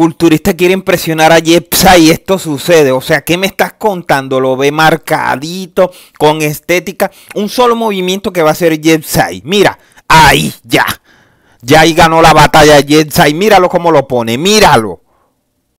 culturista quiere impresionar a Jepsa y esto sucede. O sea, ¿qué me estás contando? Lo ve marcadito, con estética. Un solo movimiento que va a hacer Jepsai. Mira, ahí, ya. Ya ahí ganó la batalla Jepsai. Míralo cómo lo pone, míralo.